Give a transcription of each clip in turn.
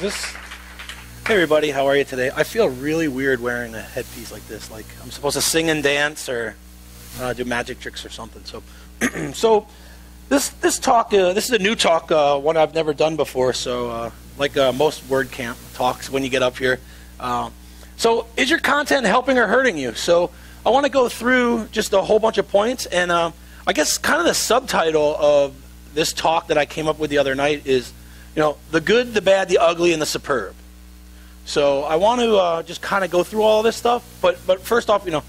This. Hey everybody, how are you today? I feel really weird wearing a headpiece like this. Like I'm supposed to sing and dance or uh, do magic tricks or something. So, so this this talk, uh, this is a new talk, uh, one I've never done before. So, uh, like uh, most WordCamp talks, when you get up here. Uh, so, is your content helping or hurting you? So, I want to go through just a whole bunch of points, and I guess kind of the subtitle of this talk that I came up with the other night is, you know, the good, the bad, the ugly, and the superb. So I want to uh, just kind of go through all this stuff. But but first off, you know,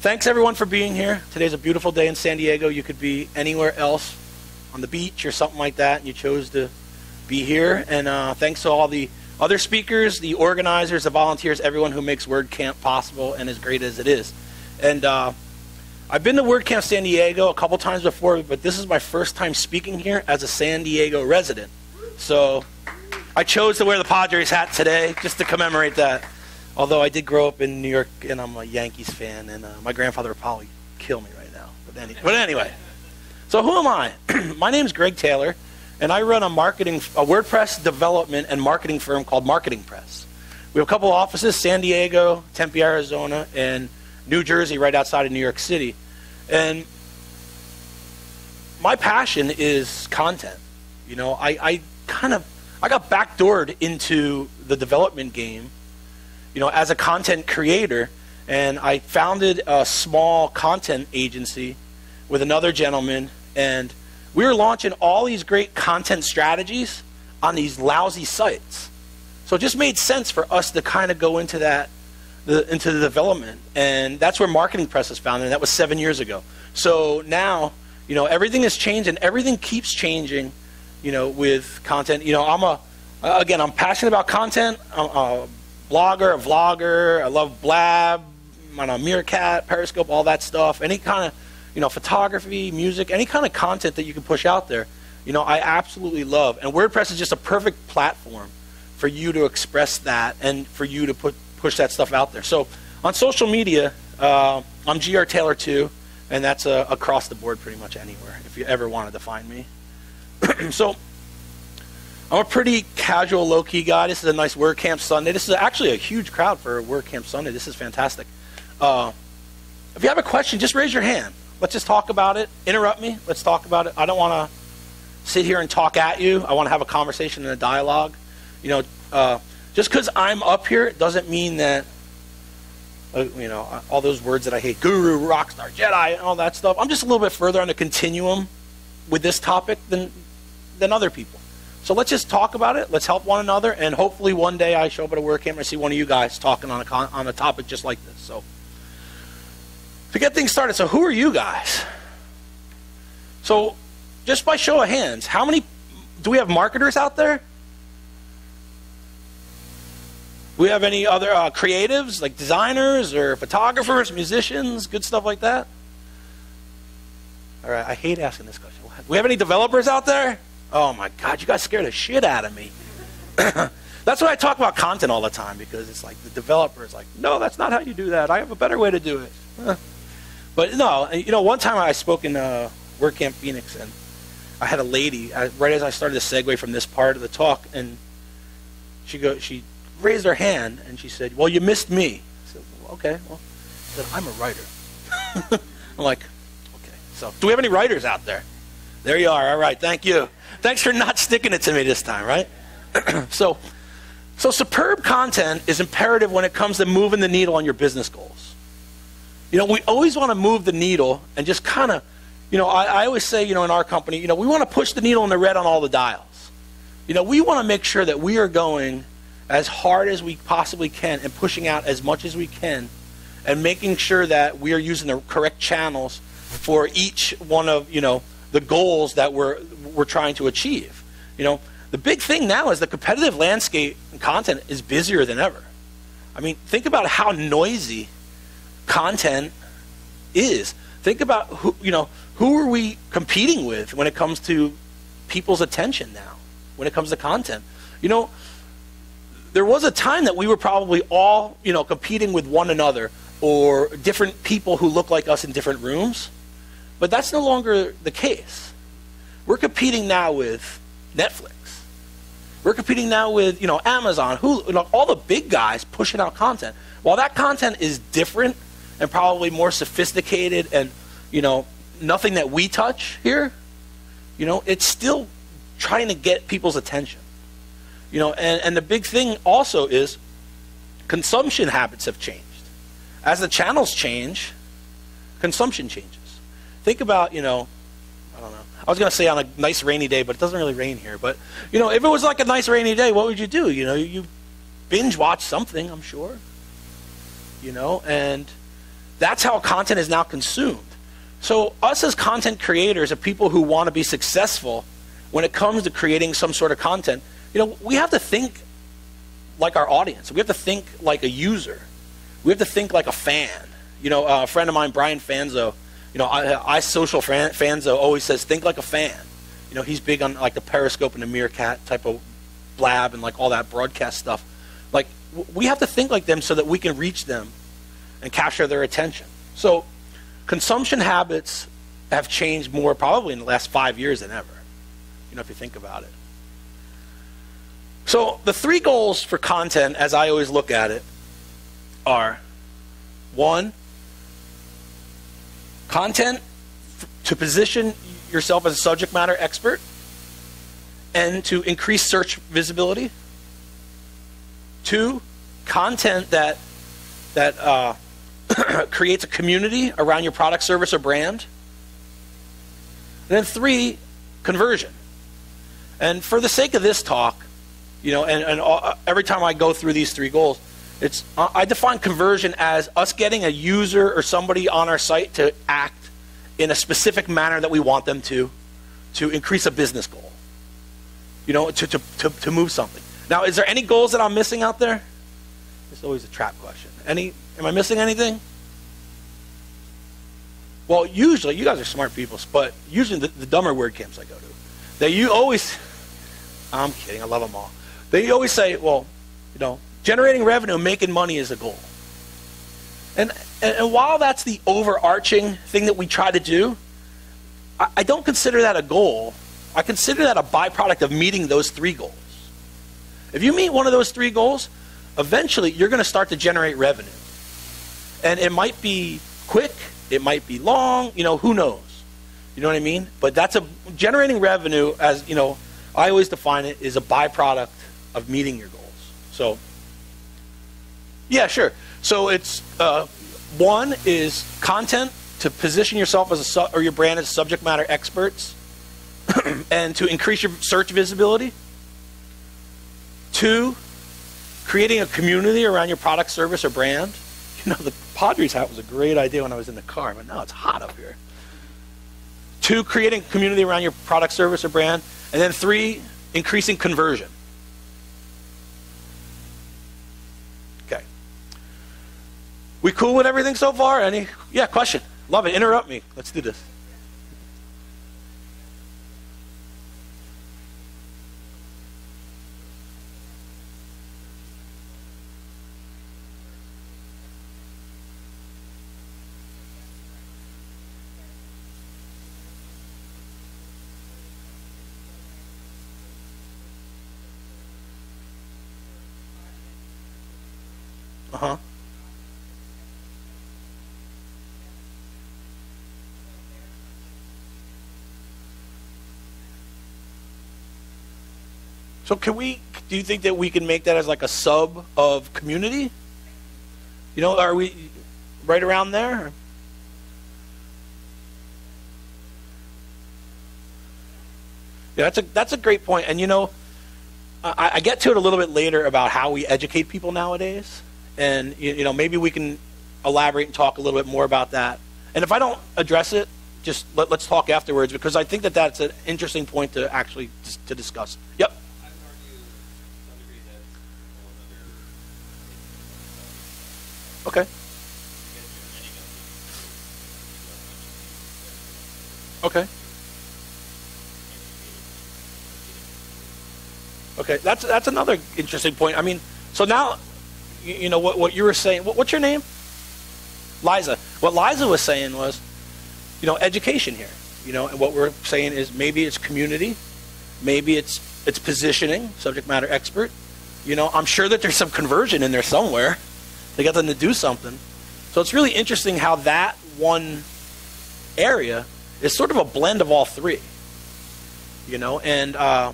thanks everyone for being here. Today's a beautiful day in San Diego. You could be anywhere else, on the beach or something like that, and you chose to be here. And uh, thanks to all the other speakers, the organizers, the volunteers, everyone who makes WordCamp possible and as great as it is. And uh, I've been to WordCamp San Diego a couple times before, but this is my first time speaking here as a San Diego resident. So I chose to wear the Padres hat today just to commemorate that. Although I did grow up in New York and I'm a Yankees fan, and uh, my grandfather would probably kill me right now. But, any, but anyway, so who am I? my name is Greg Taylor, and I run a marketing, a WordPress development and marketing firm called Marketing Press. We have a couple offices: San Diego, Tempe, Arizona, and New Jersey, right outside of New York City. And my passion is content. You know, I, I kind of I got backdoored into the development game, you know, as a content creator, and I founded a small content agency with another gentleman, and we were launching all these great content strategies on these lousy sites. So it just made sense for us to kind of go into that the, into the development, and that's where Marketing Press was founded. And that was seven years ago. So now, you know, everything has changed, and everything keeps changing. You know, with content. You know, I'm a again, I'm passionate about content. I'm a blogger, a vlogger. I love Blab, I'm a Meerkat, Periscope, all that stuff. Any kind of, you know, photography, music, any kind of content that you can push out there. You know, I absolutely love. And WordPress is just a perfect platform for you to express that and for you to put push that stuff out there. So on social media, uh, I'm GR Taylor too, and that's uh, across the board pretty much anywhere if you ever wanted to find me. so I'm a pretty casual, low key guy. This is a nice WordCamp Sunday. This is actually a huge crowd for WordCamp Sunday. This is fantastic. Uh, if you have a question, just raise your hand. Let's just talk about it. Interrupt me. Let's talk about it. I don't want to sit here and talk at you. I want to have a conversation and a dialogue. You know, uh, just because I'm up here doesn't mean that, uh, you know, all those words that I hate, guru, rockstar, Jedi, and all that stuff. I'm just a little bit further on the continuum with this topic than, than other people. So let's just talk about it. Let's help one another, and hopefully one day I show up at a WordCamp and I see one of you guys talking on a con- on a topic just like this. So to get things started, so who are you guys? So just by show of hands, how many do we have marketers out there? We have any other uh, creatives, like designers or photographers, musicians, good stuff like that? All right, I hate asking this question. Do we have any developers out there? Oh my God, you guys scared the shit out of me. that's why I talk about content all the time because it's like the developer is like, no, that's not how you do that. I have a better way to do it. but no, you know, one time I spoke in uh, WordCamp Phoenix and I had a lady I, right as I started to segue from this part of the talk, and she go she raised her hand and she said, "Well, you missed me." I said, well, "Okay." Well, I said, "I'm a writer." I'm like, "Okay." So, do we have any writers out there? There you are. All right. Thank you. Thanks for not sticking it to me this time, right? so, so superb content is imperative when it comes to moving the needle on your business goals. You know, we always want to move the needle and just kind of, you know, I, I always say, you know, in our company, you know, we want to push the needle in the red on all the dials. You know, we want to make sure that we are going as hard as we possibly can and pushing out as much as we can and making sure that we are using the correct channels for each one of, you know, the goals that we're, we're trying to achieve. You know, the big thing now is the competitive landscape and content is busier than ever. I mean, think about how noisy content is. Think about who, you know, who are we competing with when it comes to people's attention now, when it comes to content. You know, there was a time that we were probably all, you know, competing with one another or different people who look like us in different rooms. But that's no longer the case. We're competing now with Netflix. We're competing now with you know Amazon, who you know, all the big guys pushing out content. While that content is different and probably more sophisticated and you know nothing that we touch here, you know, it's still trying to get people's attention. You know, and, and the big thing also is consumption habits have changed. As the channels change, consumption changes. Think about, you know, I don't know. I was going to say on a nice rainy day, but it doesn't really rain here. But, you know, if it was like a nice rainy day, what would you do? You know, you binge watch something, I'm sure. You know, and that's how content is now consumed. So, us as content creators, of people who want to be successful when it comes to creating some sort of content, you know, we have to think like our audience. We have to think like a user. We have to think like a fan. You know, a friend of mine, Brian Fanzo, you know, I, I social fan, Fanzo always says, think like a fan. You know, he's big on like the Periscope and the Meerkat type of blab and like all that broadcast stuff. Like, we have to think like them so that we can reach them and capture their attention. So, consumption habits have changed more probably in the last five years than ever. You know, if you think about it. So, the three goals for content, as I always look at it, are one, content to position yourself as a subject matter expert and to increase search visibility. Two, content that that uh, creates a community around your product, service, or brand. And then three, conversion. And for the sake of this talk, you know, and, and all, every time I go through these three goals, it's I define conversion as us getting a user or somebody on our site to act in a specific manner that we want them to, to increase a business goal. You know, to, to, to, to move something. Now, is there any goals that I'm missing out there? It's always a trap question. Any? Am I missing anything? Well, usually you guys are smart people, but usually the, the dumber WordCamps I go to, that you always. I'm kidding. I love them all. They always say, well, you know, generating revenue, making money is a goal. And, and, while that's the overarching thing that we try to do, I, I don't consider that a goal. I consider that a byproduct of meeting those three goals. If you meet one of those three goals, eventually you're going to start to generate revenue. And it might be quick, it might be long, you know, who knows? You know what I mean? But that's a generating revenue as, you know, I always define it is a byproduct of meeting your goals. So, yeah, sure. So it's uh, one is content to position yourself as a su- or your brand as subject matter experts, and to increase your search visibility. Two, creating a community around your product, service, or brand. You know, the Padres hat was a great idea when I was in the car, but now it's hot up here. Two, creating a community around your product, service, or brand. And then three, increasing conversion. We cool with everything so far? Any? Yeah, question. Love it. Interrupt me. Let's do this. Uh huh. So can we? Do you think that we can make that as like a sub of community? You know, are we right around there? Yeah, that's a that's a great point. And you know, I, I get to it a little bit later about how we educate people nowadays, and you, you know maybe we can elaborate and talk a little bit more about that. And if I don't address it, just let, us talk afterwards because I think that that's an interesting point to actually to discuss. Yep. Okay. Okay. Okay, that's that's another interesting point. I mean, so now, you, you know what what you were saying. What, what's your name? Liza. What Liza was saying was, you know, education here. You know, and what we're saying is maybe it's community, maybe it's it's positioning, subject matter expert. You know, I'm sure that there's some conversion in there somewhere. They got them to do something. So it's really interesting how that one area is sort of a blend of all three. You know, and uh,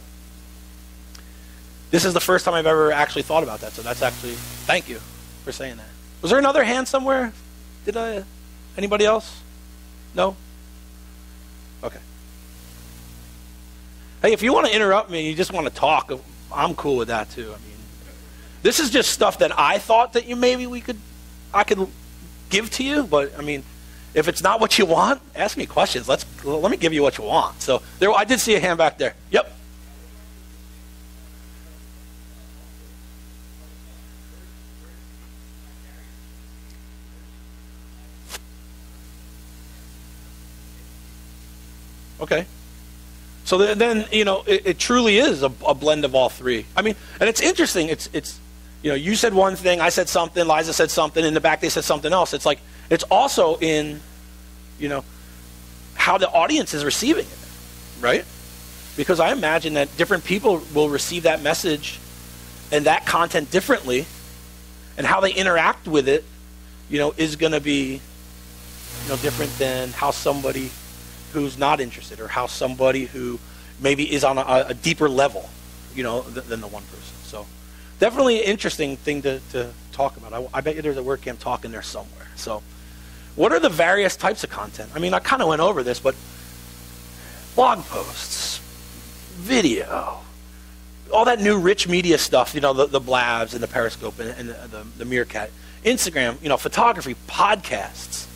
this is the first time I've ever actually thought about that. So that's actually thank you for saying that. Was there another hand somewhere? Did I? Anybody else? No. Okay. Hey, if you want to interrupt me, and you just want to talk, I'm cool with that too. I mean, this is just stuff that I thought that you maybe we could, I could give to you. But I mean, if it's not what you want, ask me questions. Let's let me give you what you want. So there, I did see a hand back there. Yep. Okay. So then, you know, it, it truly is a, a, blend of all three. I mean, and it's interesting. It's it's, you know, you said one thing, I said something, Liza said something, in the back they said something else. It's like it's also in, you know, how the audience is receiving it, right? Because I imagine that different people will receive that message and that content differently, and how they interact with it, you know, is going to be, you know, different than how somebody who's not interested or how somebody who maybe is on a, a deeper level, you know, th- than the one person. So definitely an interesting thing to, to talk about. I, I bet you there's a WordCamp talk in there somewhere. So what are the various types of content? I mean, I kind of went over this, but blog posts, video, all that new rich media stuff, you know, the, the blabs and the periscope and, and the, the, the meerkat, Instagram, you know, photography, podcasts,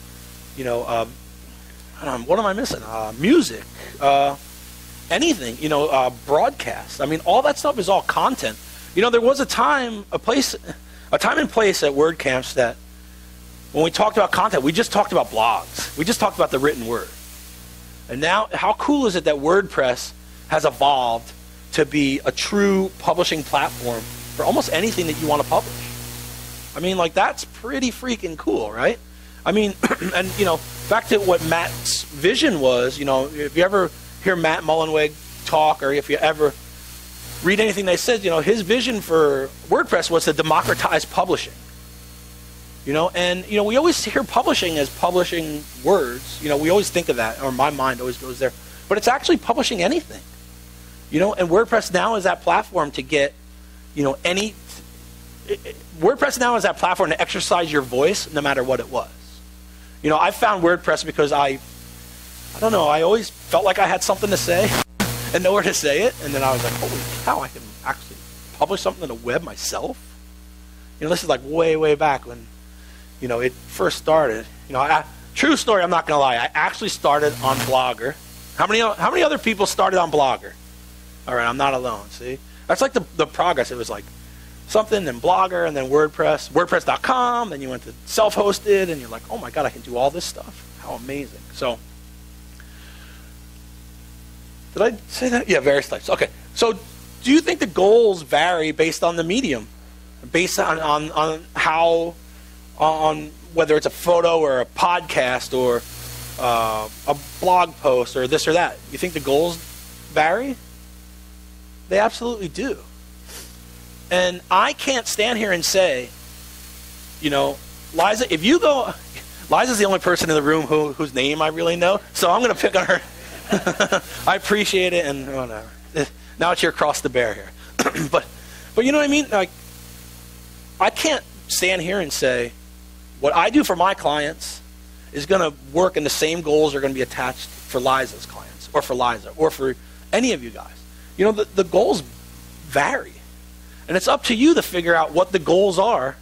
you know, um, um, what am I missing? Uh, music, uh, anything, you know, uh, broadcast. I mean, all that stuff is all content. You know, there was a time, a place, a time and place at WordCamps that when we talked about content, we just talked about blogs. We just talked about the written word. And now, how cool is it that WordPress has evolved to be a true publishing platform for almost anything that you want to publish? I mean, like, that's pretty freaking cool, right? I mean, and, you know, back to what Matt's vision was, you know, if you ever hear Matt Mullenweg talk or if you ever read anything they said, you know, his vision for WordPress was to democratize publishing. You know, and you know, we always hear publishing as publishing words. You know, we always think of that, or my mind always goes there. But it's actually publishing anything. You know, and WordPress now is that platform to get, you know, any. WordPress now is that platform to exercise your voice, no matter what it was. You know, I found WordPress because I, I don't know, I always felt like I had something to say and nowhere to say it. And then I was like, holy cow, I can actually publish something on the web myself. You know, this is like way, way back when, you know, it first started. You know, I, true story, I'm not going to lie. I actually started on Blogger. How many, how many other people started on Blogger? All right, I'm not alone, see? That's like the, the progress. It was like something, then Blogger, and then WordPress, WordPress.com, then you went to self-hosted, and you're like, oh my god, I can do all this stuff. How amazing. So, did I say that? Yeah, various types. Okay. So, do you think the goals vary based on the medium? Based on, on, on how, on whether it's a photo or a podcast or uh, a blog post or this or that? You think the goals vary? They absolutely do. And I can't stand here and say, you know, Liza, if you go, Liza's the only person in the room who, whose name I really know, so I'm going to pick on her. I appreciate it, and oh, whatever. Eh, now it's your cross to bear here. but, but you know what I mean? Like, I can't stand here and say, what I do for my clients is going to work, and the same goals are going to be attached for Liza's clients, or for Liza, or for any of you guys. You know, the, the goals vary. And it's up to you to figure out what the goals are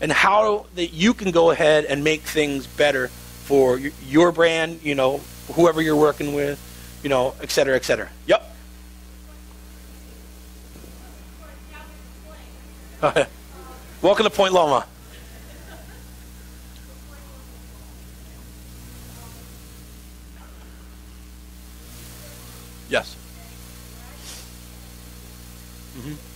and how that you can go ahead and make things better for your brand, you know, whoever you're working with, you know, et cetera, et cetera. Yep. Welcome to Point Loma. Yes. Mm-hmm.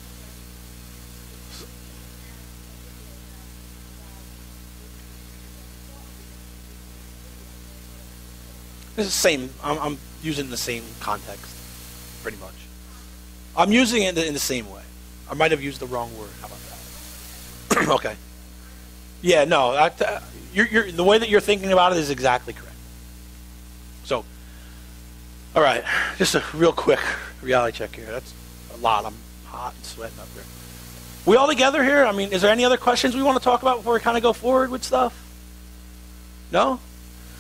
It's the same. I'm, I'm using the same context, pretty much. I'm using it in the same way. I might have used the wrong word. How about that? okay. Yeah, no. I, you're, you're, the way that you're thinking about it is exactly correct. So, all right, just a real quick reality check here. That's a lot. I'm hot and sweating up here. We all together here? I mean, is there any other questions we want to talk about before we kind of go forward with stuff? No?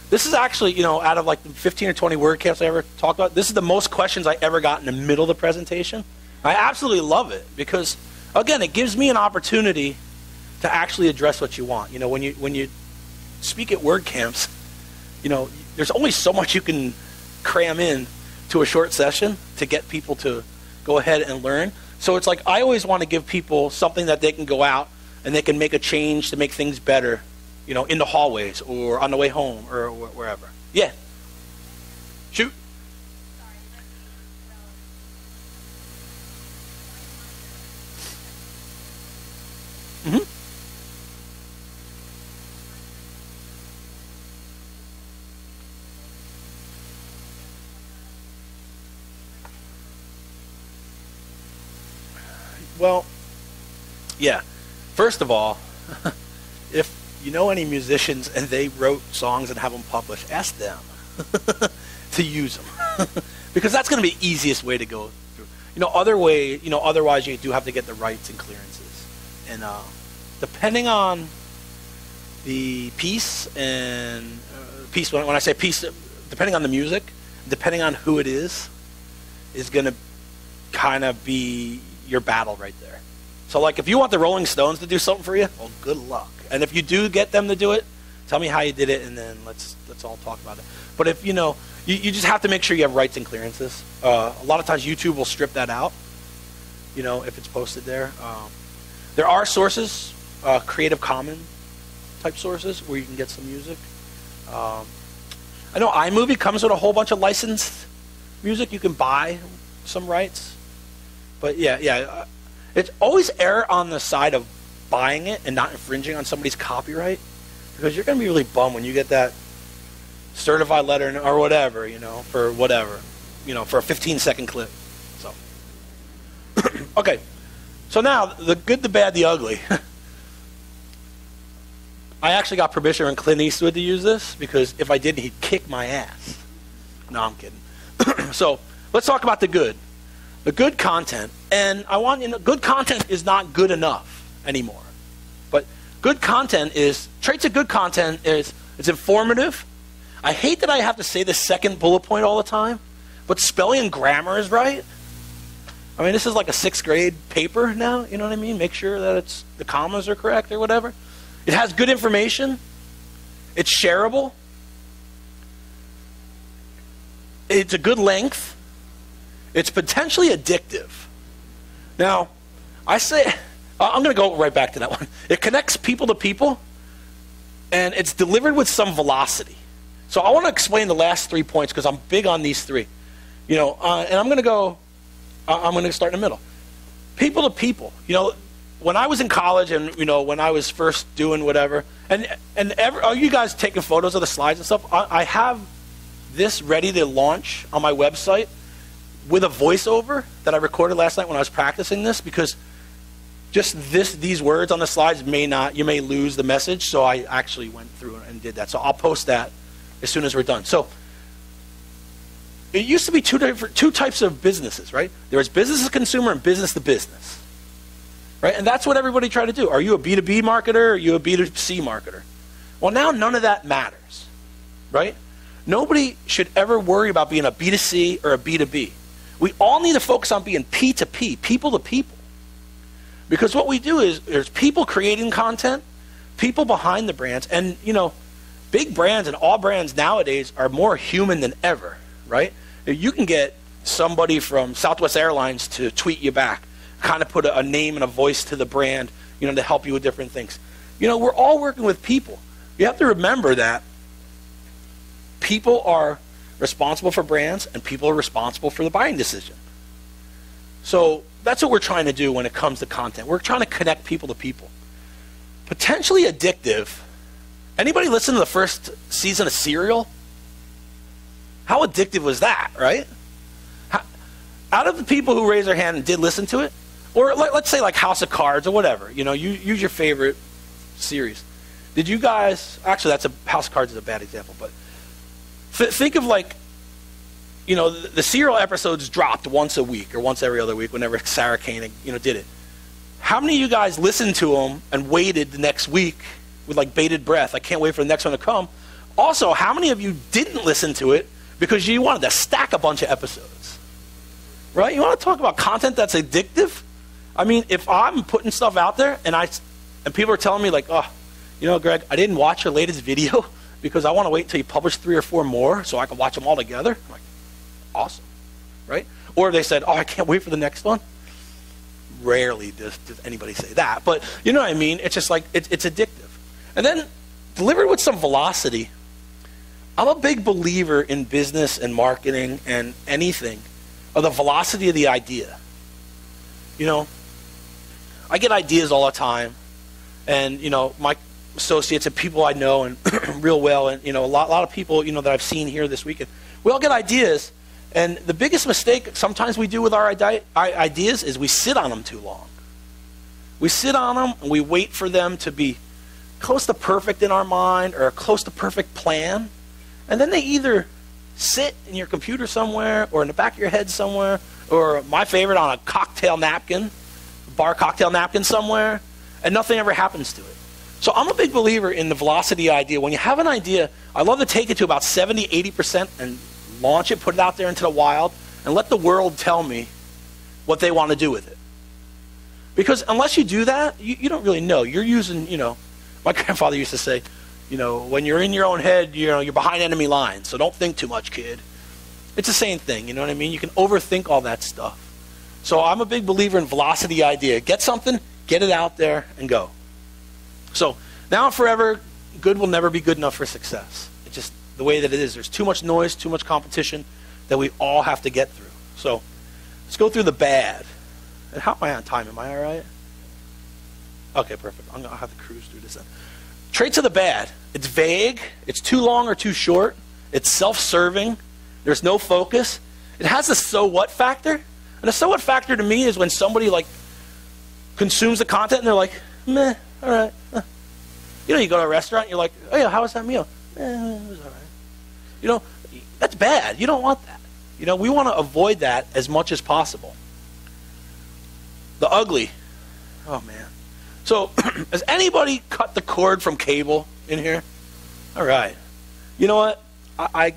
This is actually, you know, out of like the 15 or 20 WordCamps I ever talked about, this is the most questions I ever got in the middle of the presentation. I absolutely love it because, again, it gives me an opportunity to actually address what you want. You know, when you when you speak at WordCamps, you know, there's only so much you can cram in to a short session to get people to go ahead and learn. So it's like I always want to give people something that they can go out and they can make a change to make things better you know, in the hallways or on the way home or wherever. Yeah. Shoot. Mm-hmm. Well, yeah. First of all, you know any musicians and they wrote songs and have them published, ask them to use them. because that's going to be the easiest way to go through. You know, other way, you know, otherwise you do have to get the rights and clearances. And uh, depending on the piece and uh, piece, when, when I say piece, depending on the music, depending on who it is, is going to kind of be your battle right there. So, like, if you want the Rolling Stones to do something for you, well, good luck. And if you do get them to do it, tell me how you did it, and then let's let's all talk about it. But if you know, you, you just have to make sure you have rights and clearances. Uh, a lot of times YouTube will strip that out. You know, if it's posted there. Um, there are sources, uh, Creative Commons type sources where you can get some music. Um, I know iMovie comes with a whole bunch of licensed music. You can buy some rights. But yeah, yeah, uh, it's always err on the side of buying it and not infringing on somebody's copyright because you're going to be really bummed when you get that certified letter or whatever, you know, for whatever, you know, for a 15 second clip. So, okay. So now, the good, the bad, the ugly. I actually got permission from Clint Eastwood to use this because if I didn't, he'd kick my ass. No, I'm kidding. so, let's talk about the good. The good content. And I want you know, good content is not good enough anymore. But good content is, traits of good content is, it's informative. I hate that I have to say the second bullet point all the time, but spelling and grammar is right. I mean, this is like a sixth grade paper now, you know what I mean? Make sure that it's the commas are correct or whatever. It has good information. It's shareable. It's a good length. It's potentially addictive. Now, I say I'm going to go right back to that one. It connects people to people, and it's delivered with some velocity. So I want to explain the last three points because I'm big on these three. You know, uh, and I'm going to go. I'm going to start in the middle. People to people. You know, when I was in college, and you know, when I was first doing whatever, and and are you guys taking photos of the slides and stuff? I, I have this ready to launch on my website with a voiceover that I recorded last night when I was practicing this because just this these words on the slides may not you may lose the message so i actually went through and did that. So i'll post that as soon as we're done. So it used to be two different two types of businesses right? There was business to consumer and business to business right? And that's what everybody tried to do. Are you a b2b marketer? Are you a b2c marketer? Well now none of that matters right? Nobody should ever worry about being a b2c or a b2b we all need to focus on being p2p people to people because what we do is there's people creating content, people behind the brands, and you know, big brands and all brands nowadays are more human than ever, right? You can get somebody from Southwest Airlines to tweet you back, kind of put a, a name and a voice to the brand, you know, to help you with different things. You know, we're all working with people. You have to remember that people are responsible for brands and people are responsible for the buying decision. So that's what we're trying to do when it comes to content. We're trying to connect people to people. Potentially addictive. Anybody listen to the first season of Serial? How addictive was that, right? How, out of the people who raised their hand and did listen to it, or let, us say like House of Cards or whatever, you know, you use your favorite series. Did you guys? Actually, that's a House of Cards is a bad example, but th- think of like, you know, the, the, serial episodes dropped once a week or once every other week whenever Sarah Koenig, you know, did it. How many of you guys listened to them and waited the next week with like bated breath? I can't wait for the next one to come. Also, how many of you didn't listen to it because you wanted to stack a bunch of episodes? Right? You want to talk about content that's addictive? I mean, if I'm putting stuff out there and I and people are telling me like, oh, you know, Greg, I didn't watch your latest video because I want to wait until you publish three or four more so I can watch them all together. Awesome, right? Or they said, oh, I can't wait for the next one. Rarely does, does anybody say that, but you know what I mean. It's just like it, it's addictive, and then delivered with some velocity. I'm a big believer in business and marketing and anything of the velocity of the idea. You know, I get ideas all the time, and you know my associates and people I know and real well, and you know a lot, a lot of people you know that I've seen here this weekend. We all get ideas, and the biggest mistake sometimes we do with our ideas is we sit on them too long. We sit on them and we wait for them to be close to perfect in our mind or a close to perfect plan, and then they either sit in your computer somewhere or in the back of your head somewhere, or my favorite on a cocktail napkin, bar cocktail napkin somewhere, and nothing ever happens to it. So I'm a big believer in the velocity idea. When you have an idea, I love to take it to about 70, 80% and launch it, put it out there into the wild, and let the world tell me what they want to do with it. Because unless you do that, you, you don't really know. You're using, you know, my grandfather used to say, you know, when you're in your own head, you know, you're behind enemy lines, so don't think too much, kid. It's the same thing, you know what I mean? You can overthink all that stuff. So I'm a big believer in velocity idea. Get something, get it out there, and go. So now and forever, good will never be good enough for success. The way that it is. There's too much noise, too much competition that we all have to get through. So let's go through the bad. And how am I on time? Am I all right? Okay, perfect. I'm gonna have to cruise through this. Then. Traits of the bad. It's vague. It's too long or too short. It's self-serving. There's no focus. It has a so what factor. And a so what factor to me is when somebody like consumes the content and they're like, meh, all right. You know, you go to a restaurant, and you're like, oh yeah, how was that meal? Eh, it was all right. You know, that's bad. You don't want that. You know, we want to avoid that as much as possible. The ugly. Oh man. So, has anybody cut the cord from cable in here? All right. You know what? I I,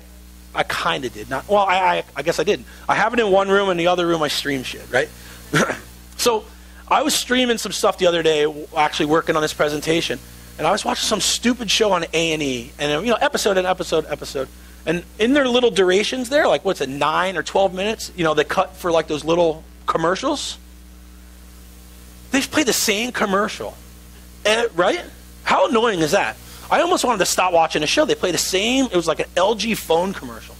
I kind of did not. Well, I, I I guess I didn't. I have it in one room, and the other room I stream shit. Right. so I was streaming some stuff the other day, actually working on this presentation, and I was watching some stupid show on A and E, and you know, episode and episode, episode, and in their little durations, there, like what's it, nine or twelve minutes? You know, they cut for like those little commercials. They play the same commercial, and, eh, right? How annoying is that? I almost wanted to stop watching the show. They play the same. It was like an LG phone commercial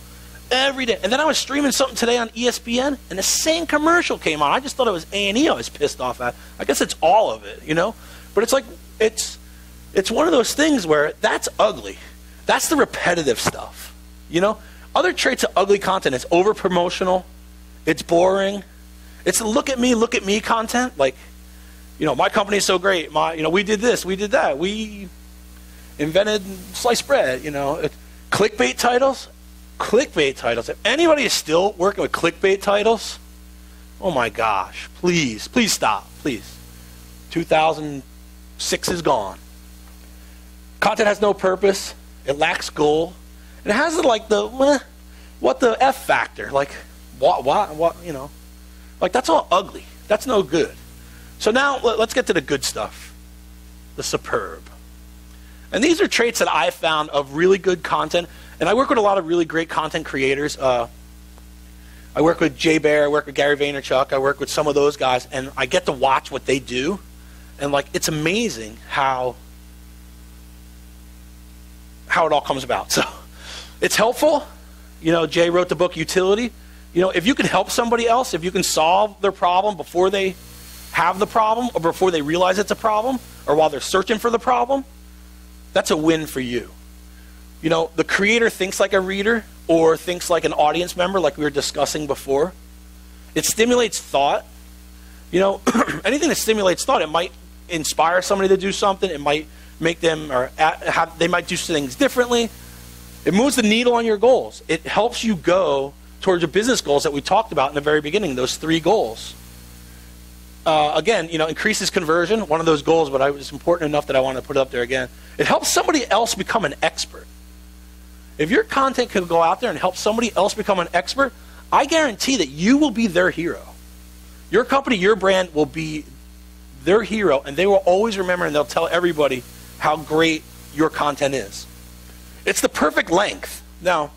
every day. And then I was streaming something today on ESPN, and the same commercial came on. I just thought it was A and E. I was pissed off at. I guess it's all of it, you know. But it's like it's it's one of those things where that's ugly. That's the repetitive stuff, you know. Other traits of ugly content is over promotional. It's boring. It's look at me, look at me content. Like, you know, my company is so great. My, you know, we did this, we did that. We invented sliced bread. You know, clickbait titles clickbait titles. If anybody is still working with clickbait titles, oh my gosh, please, please stop, please. 2006 is gone. Content has no purpose. It lacks goal. It has like the what the F factor, like what what what you know, like that's all ugly. That's no good. So now let's get to the good stuff. The superb. And these are traits that I found of really good content. And I work with a lot of really great content creators. Uh, I work with Jay Baer, I work with Gary Vaynerchuk, I work with some of those guys, and I get to watch what they do. And like it's amazing how how it all comes about. So it's helpful. You know, Jay wrote the book Youtility. You know, if you can help somebody else, if you can solve their problem before they have the problem or before they realize it's a problem or while they're searching for the problem, that's a win for you you know, the creator thinks like a reader or thinks like an audience member, like we were discussing before. It stimulates thought. You know, anything that stimulates thought, it might inspire somebody to do something. It might make them or have, they might do things differently. It moves the needle on your goals. It helps you go towards your business goals that we talked about in the very beginning, those three goals. Uh, again, you know, increases conversion, one of those goals, but I was important enough that I want to put it up there again. It helps somebody else become an expert. If your content can go out there and help somebody else become an expert, I guarantee that you will be their hero. Your company, your brand will be their hero, and they will always remember and they'll tell everybody how great your content is. It's the perfect length. Now,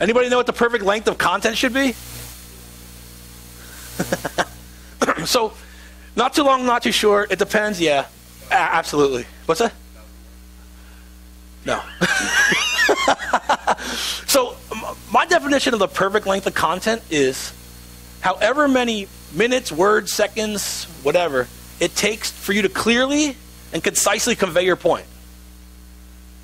anybody know what the perfect length of content should be? so, not too long, not too short. It depends. Yeah, absolutely. What's that? No. so, my definition of the perfect length of content is however many minutes, words, seconds, whatever it takes for you to clearly and concisely convey your point.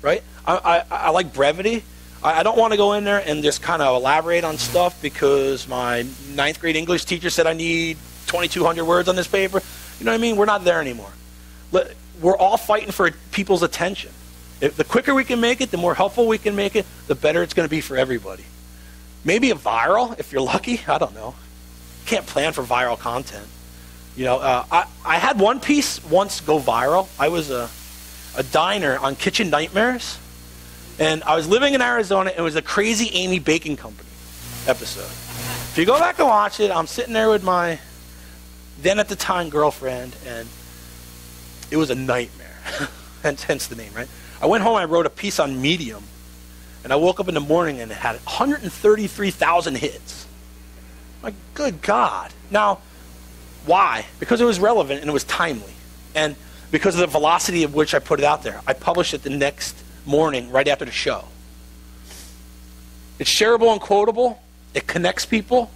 Right? I, I, I like brevity. I, I don't want to go in there and just kind of elaborate on stuff because my ninth grade English teacher said I need 2,200 words on this paper. You know what I mean? We're not there anymore. We're all fighting for people's attention. If the quicker we can make it, the more helpful we can make it, the better it's going to be for everybody. Maybe a viral, if you're lucky. I don't know. Can't plan for viral content. You know, uh, I, I had one piece once go viral. I was a, a diner on Kitchen Nightmares, and I was living in Arizona. And it was a Crazy Amy Baking Company episode. If you go back and watch it, I'm sitting there with my then at the time girlfriend, and it was a nightmare. hence the name, right? I went home. I wrote a piece on Medium, and I woke up in the morning and it had 133,000 hits. My good God! Now why? Because it was relevant and it was timely. And because of the velocity of which I put it out there. I published it the next morning, right after the show. It's shareable and quotable. It connects people.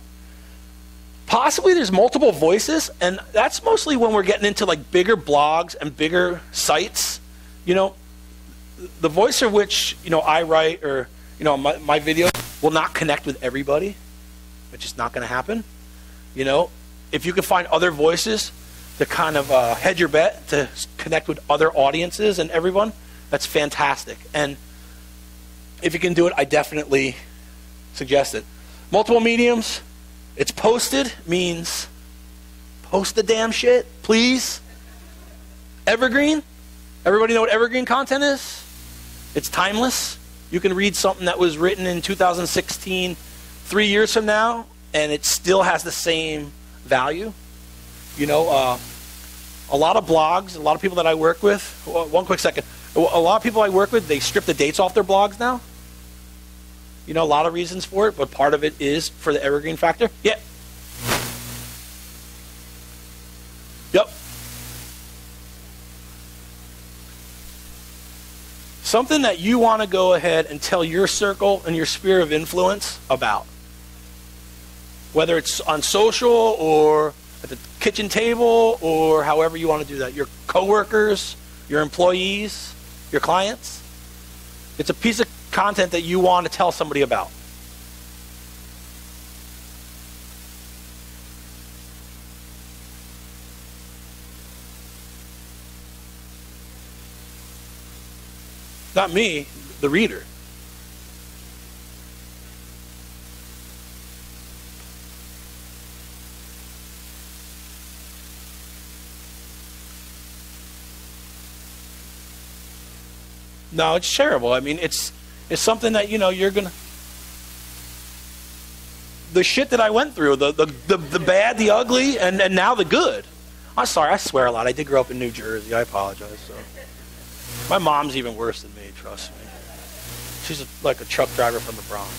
Possibly there's multiple voices, and that's mostly when we're getting into like bigger blogs and bigger sites. You know, the voice of which you know I write or you know my, my video will not connect with everybody. It's just not going to happen. You know, if you can find other voices to kind of uh, hedge your bet to connect with other audiences and everyone, that's fantastic. And if you can do it, I definitely suggest it. Multiple mediums, it's posted means post the damn shit, please. Evergreen, everybody know what evergreen content is? It's timeless. You can read something that was written in 2016, three years from now, and it still has the same value. You know, uh, a lot of blogs, a lot of people that I work with, one quick second. A lot of people I work with, they strip the dates off their blogs now. You know, a lot of reasons for it, but part of it is for the evergreen factor. Yeah. Yep. Something that you want to go ahead and tell your circle and your sphere of influence about whether it's on social or at the kitchen table or however you want to do that. Your coworkers, your employees, your clients. It's a piece of content that you want to tell somebody about. Not me, the reader. No, it's terrible. I mean, it's it's something that you know you're gonna. The shit that I went through, the the, the, the bad, the ugly, and, and now the good. I'm sorry, I swear a lot. I did grow up in New Jersey. I apologize. So. My mom's even worse than me. Trust me. She's a, like a truck driver from the Bronx.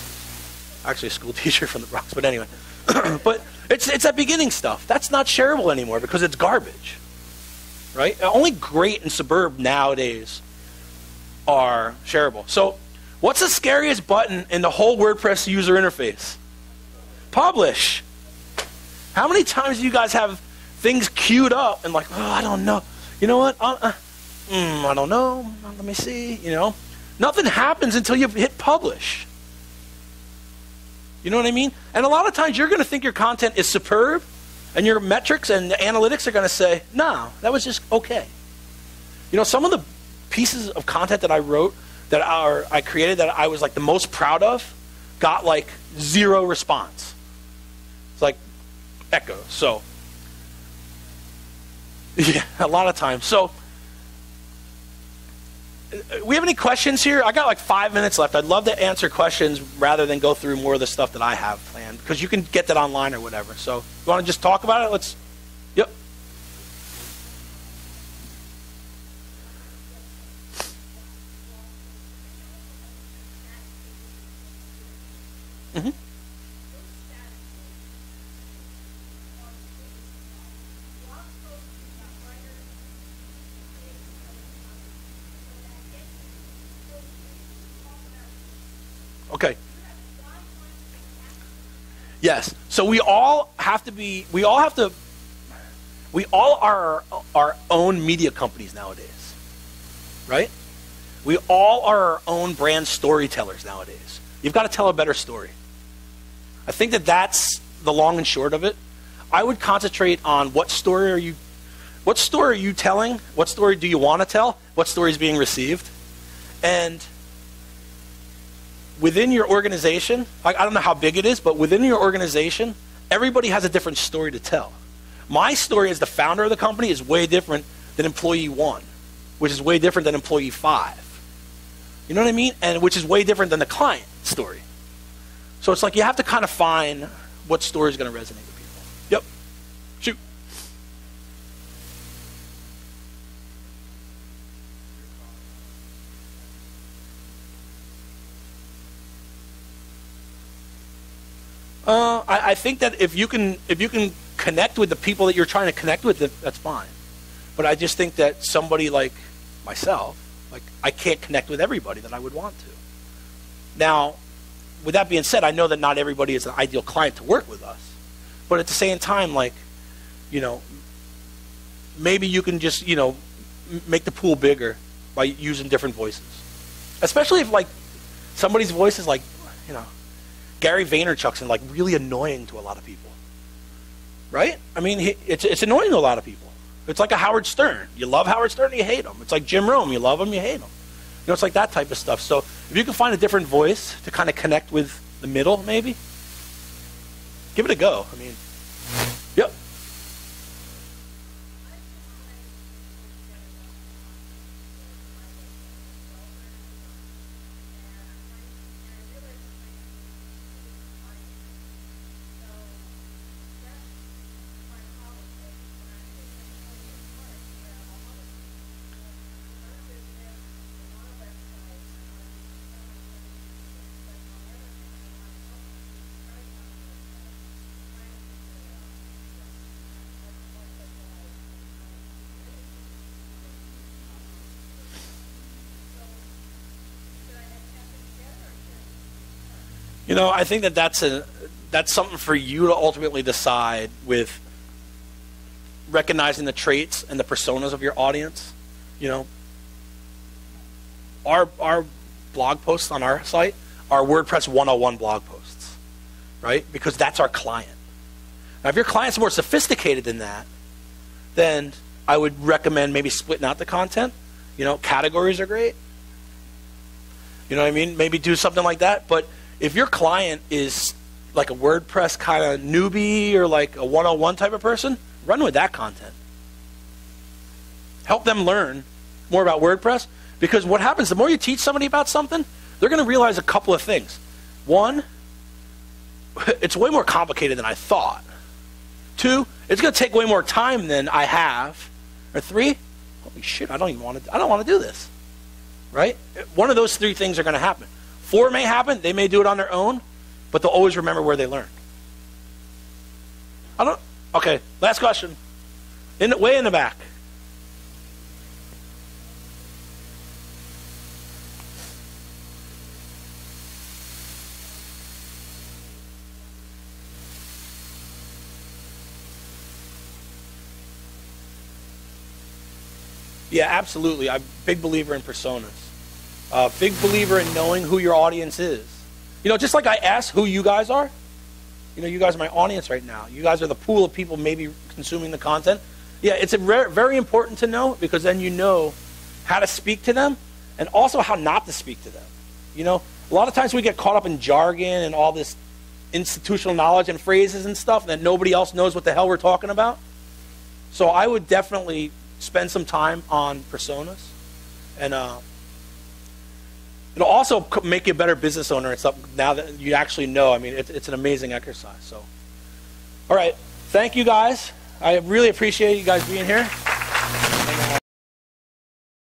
Actually, a school teacher from the Bronx. But anyway, but it's it's that beginning stuff. That's not shareable anymore because it's garbage. Right? Only great and suburb nowadays are shareable. So, what's the scariest button in the whole WordPress user interface? Publish. How many times do you guys have things queued up and like, oh, I don't know. You know what? Uh, mm, I don't know. Let me see. You know, nothing happens until you hit publish. You know what I mean? And a lot of times you're going to think your content is superb, and your metrics and analytics are going to say, no, that was just okay. You know, some of the pieces of content that I wrote that are, I created that I was like the most proud of got like zero response. It's like echo. So, yeah, a lot of times. So, uh, we have any questions here? I got like five minutes left. I'd love to answer questions rather than go through more of the stuff that I have planned because you can get that online or whatever. So, you want to just talk about it? Let's. Mm-hmm. Okay. Yes. So we all have to be. We all have to. We all are our, our own media companies nowadays, right? We all are our own brand storytellers nowadays. You've got to tell a better story. I think that that's the long and short of it. I would concentrate on what story are you, what story are you telling? What story do you want to tell? What story is being received? And within your organization, I, I don't know how big it is, but within your organization, everybody has a different story to tell. My story as the founder of the company is way different than employee one, which is way different than employee five. You know what I mean? And which is way different than the client story. So it's like you have to kind of find what story is going to resonate with people. Yep. Shoot. Uh, I, I, think that if you can if you can connect with the people that you're trying to connect with, that's fine. But I just think that somebody like myself, like I can't connect with everybody that I would want to. Now, with that being said, I know that not everybody is an ideal client to work with us. But at the same time, like, you know, maybe you can just, you know, make the pool bigger by using different voices. Especially if like somebody's voice is like, you know, Gary Vaynerchuk's and like really annoying to a lot of people. Right? I mean, it's, it's annoying to a lot of people. It's like a Howard Stern. You love Howard Stern, you hate him. It's like Jim Rome. You love him, you hate him. You know, it's like that type of stuff. So if you can find a different voice to kind of connect with the middle, maybe, give it a go. I mean, You know, I think that that's a that's something for you to ultimately decide with recognizing the traits and the personas of your audience. You know, our our blog posts on our site are WordPress 101 blog posts, right? Because that's our client. Now, if your client's more sophisticated than that, then I would recommend maybe splitting out the content. You know, categories are great. You know what I mean? Maybe do something like that, but if your client is like a WordPress kind of newbie or like a 101 type of person, run with that content. Help them learn more about WordPress because what happens the more you teach somebody about something, they're going to realize a couple of things. One, it's way more complicated than I thought. Two, it's going to take way more time than I have. Or three, holy shit, I don't even want to I don't want to do this. Right? One of those three things are going to happen. Four may happen. They may do it on their own, but they'll always remember where they learned. I don't. Okay, last question. In way in the back. Yeah, absolutely. I'm a big believer in personas. Uh, big believer in knowing who your audience is. You know, just like I ask who you guys are, You know, you guys are my audience right now. You guys are the pool of people maybe consuming the content. Yeah, it's a re- very important to know because then you know how to speak to them and also how not to speak to them. You know, a lot of times we get caught up in jargon and all this institutional knowledge and phrases and stuff that nobody else knows what the hell we're talking about. So I would definitely spend some time on personas, and uh, it'll also make you a better business owner and stuff. Now that you actually know, I mean, it, it's an amazing exercise. So, all right, thank you guys. I really appreciate you guys being here.